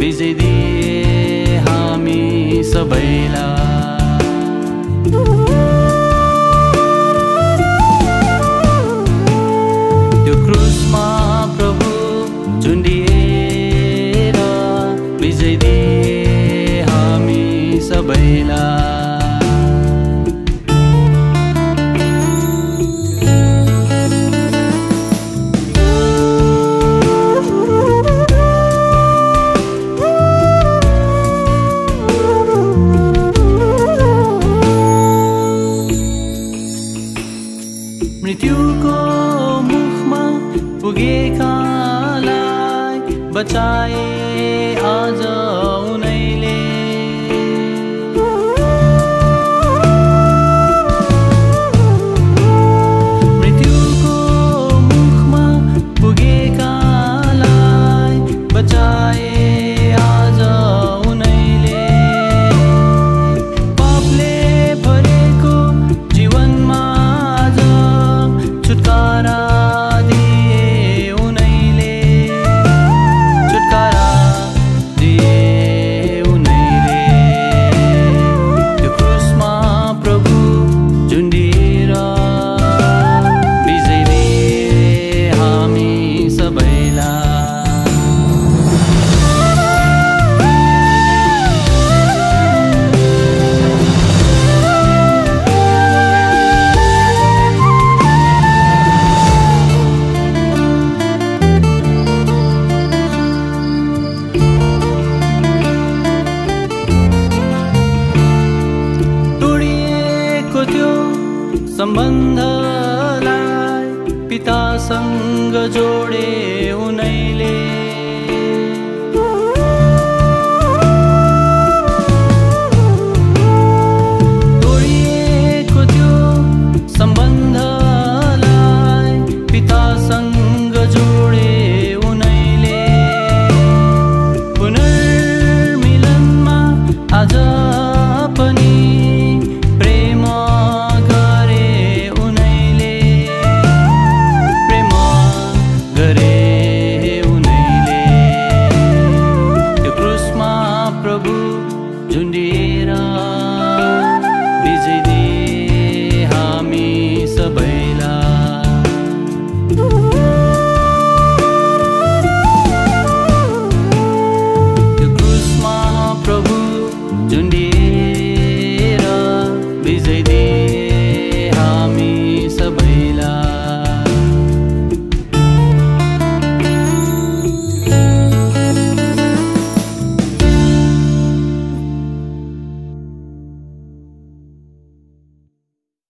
विजय दिए हामी सबैलाई। उगे काला बचाए आजा सम्बन्धलाई पितासँग जोडे उनैले। त्यो सम्बन्धलाई पितासँग जोडे उनैले। पुनर्मिलनमा आज पनि झुन्डिएर बिजुली